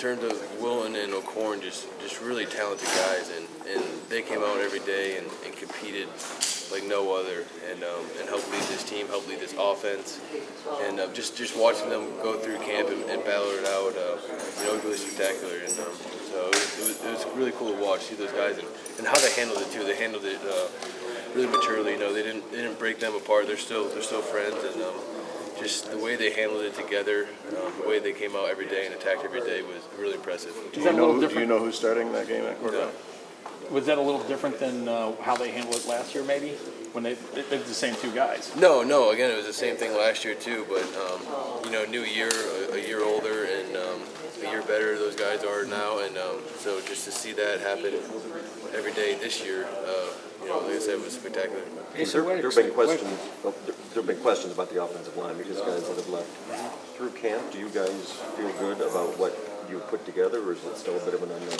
terms of Wilton and O'Korn, just just really talented guys, and, and they came out every day and, and competed like no other, and um, and helped lead this team, helped lead this offense, and uh, just just watching them go through camp and, and battle it out, uh, you know, it was really spectacular, and um, so it was, it, was, it was really cool to watch, see those guys, and, and how they handled it too. They handled it uh, really maturely. You know, they didn't they didn't break them apart. They're still they're still friends, and um, just the way they handled it together, um, the way they came out every day and attacked every day was really impressive. Do you that a know, little who- do you know who's starting that game at quarterback? Was that a little different than uh, how they handled it last year, maybe? When they, they, they're the same two guys. No, no. Again, it was the same thing last year too. But um, you know, new year, a, a year older, and um, a year better. Those guys are now, and um, so just to see that happen every day this year, uh, you know, like I said, was spectacular. There there have been questions, oh, there there have been questions about the offensive line because guys that have left. Through camp, do you guys feel good about what you put together, or is it still a bit of an unknown?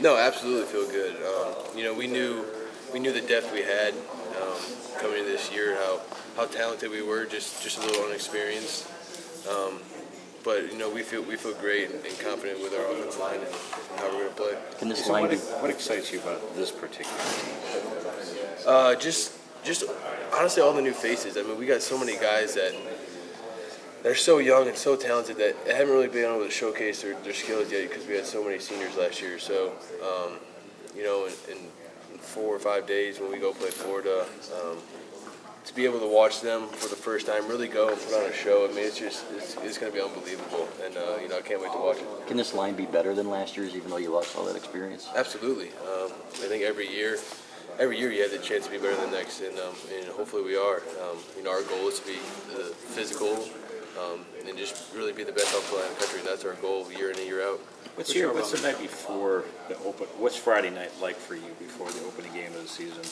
No, absolutely feel good. Um, you know, we knew we knew the depth we had um, coming into this year, how how talented we were, just just a little unexperienced. Um, but you know, we feel we feel great and, and confident with our offensive line and how we're going to play. Can this So line what, what excites you about this particular team? Uh, just, just honestly, all the new faces. I mean, we got so many guys that they're so young and so talented that haven't really been able to showcase their, their skills yet because we had so many seniors last year. So, um, you know, in, in four or five days when we go play Florida, um, to be able to watch them for the first time, really go and put on a show. I mean, it's just it's, it's going to be unbelievable, and uh, you know, I can't wait to watch it. can this line be better than last year's, even though you lost all that experience? Absolutely. Um, I think every year, every year you have the chance to be better than the next, and, um, and hopefully we are. Um, you know, our goal is to be uh, physical um, and just really be the best offensive line in the country, and that's our goal year in and year out. What's your, what's the night before the open, what's Friday night like for you before the opening game of the season?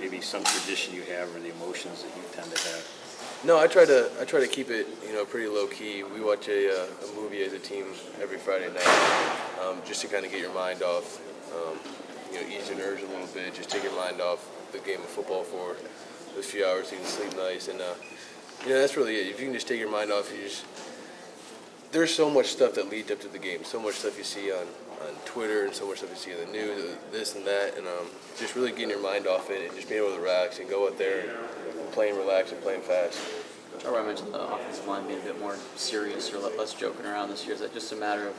Maybe some tradition you have or the emotions that you tend to have? No, I try to I try to keep it you know pretty low key. We watch a, uh, a movie as a team every Friday night, um, just to kind of get your mind off, um, you know, ease your nerves a little bit, just take your mind off the game of football for those few hours so you can sleep nice. And uh, you know that's really it. If you can just take your mind off, you just there's so much stuff that leads up to the game, so much stuff you see on, on Twitter and so much stuff you see in the news, uh, this and that, and um, just really getting your mind off it and just being able to relax and go out there and, and playing relax and playing fast. Or I mentioned the offensive line being a bit more serious or less joking around this year. Is that just a matter of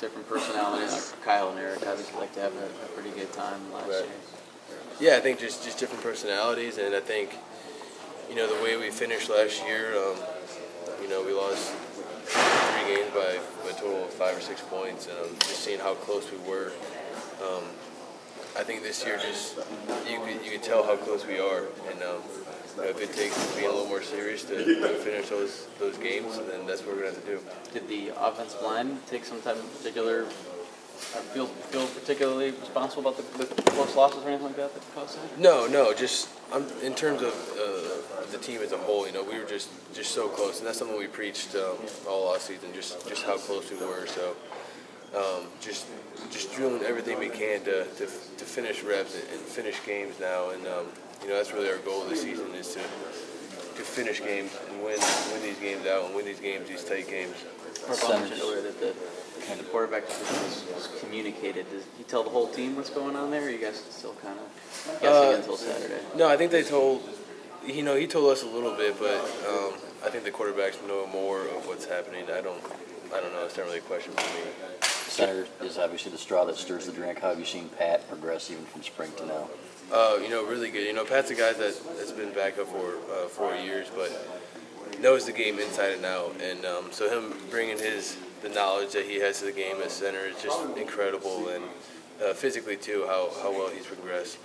different personalities? Like Kyle and Eric obviously like to have a, a pretty good time last Right. year. Yeah, I think just, just different personalities, and I think, you know, the way we finished last year, um, you know, we lost three games by, by a total of five or six points, and um, just seeing how close we were. Um, I think this year, just you could you could tell how close we are, and um, you know, if it takes being a little more serious to, finish those those games, then that's what we're gonna have to do. Did the offensive line take some time in particular, feel feel particularly responsible about the, the close losses or anything like that that caused that? No, no, just um, in terms of uh, the team as a whole, you know, we were just just so close, and that's something we preached um, all off season, just just how close we were. So, um, just just doing everything we can to, to, to finish reps and, and finish games now, and um, you know that's really our goal this season is to to finish games and win win these games out and win these games, these tight games. Harbaugh mentioned earlier that the, the quarterback position was, was communicated. Does he tell the whole team what's going on there, or you guys still kind of guessing Uh, until Saturday? No, I think they told, you know, he told us a little bit, but um, I think the quarterbacks know more of what's happening. I don't, I don't know. It's not really a question for me. Center is obviously the straw that stirs the drink. How have you seen Pat progress even from spring to now? Uh, you know, really good. You know, Pat's a guy that has been back up for uh, four years, but knows the game inside and out. And um, so him bringing his the knowledge that he has to the game as center is just incredible, and uh, physically too, how, how well he's progressed.